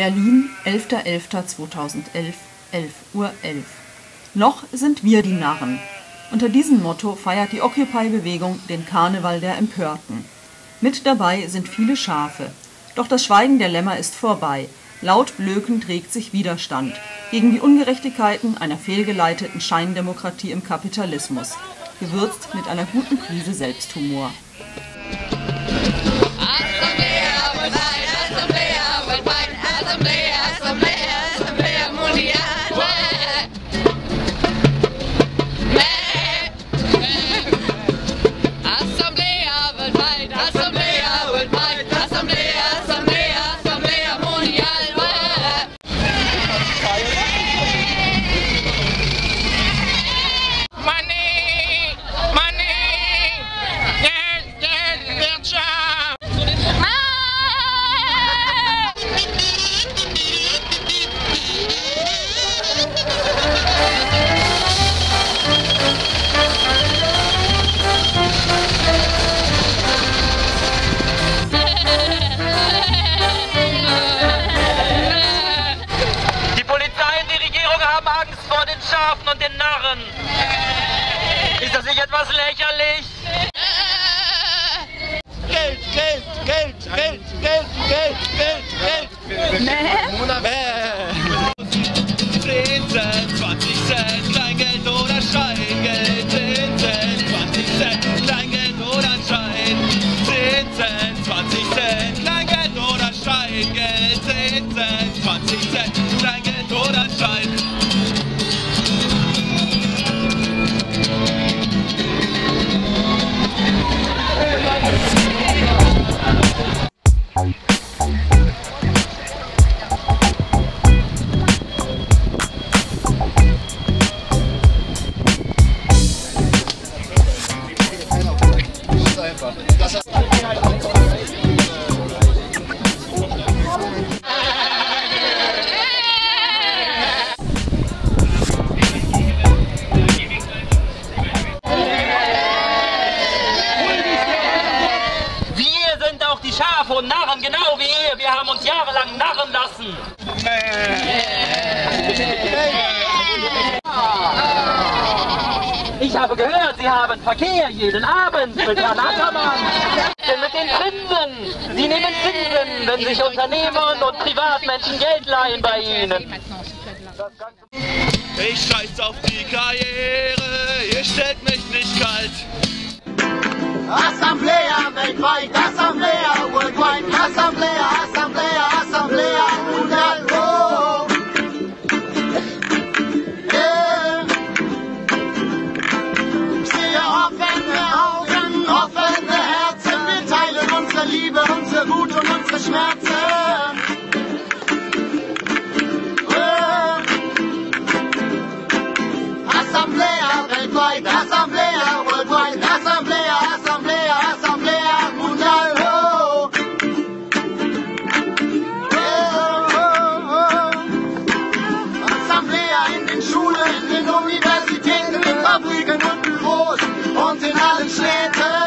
Berlin, 11.11.2011, 11 Uhr 11. Noch sind wir die Narren. Unter diesem Motto feiert die Occupy-Bewegung den Karneval der Empörten. Mit dabei sind viele Schafe. Doch das Schweigen der Lämmer ist vorbei. Laut blökend regt sich Widerstand gegen die Ungerechtigkeiten einer fehlgeleiteten Scheindemokratie im Kapitalismus, gewürzt mit einer guten Prise Selbsthumor. some someday Etwas lächerlich? Geld, Geld, Geld, Geld, Geld, Geld, Geld, Geld. Mäh? Mäh. 10 Cent, 20 Cent, Kleingeld oder Scheingeld. 10 Cent, 20 Cent, Kleingeld oder Schein. 10 Cent, 20 Cent, Kleingeld oder Scheingeld. Auch die Schafe und Narren, genau wie ihr. Wir haben uns jahrelang narren lassen. Ich habe gehört, Sie haben Verkehr jeden Abend mit Herrn Ackermann. Denn mit den Zinsen. Sie nehmen Zinsen, wenn sich Unternehmen und Privatmenschen Geld leihen bei Ihnen. Ich scheiß auf die Karriere, ihr stellt mich nicht kalt. Asamblea weltweit, never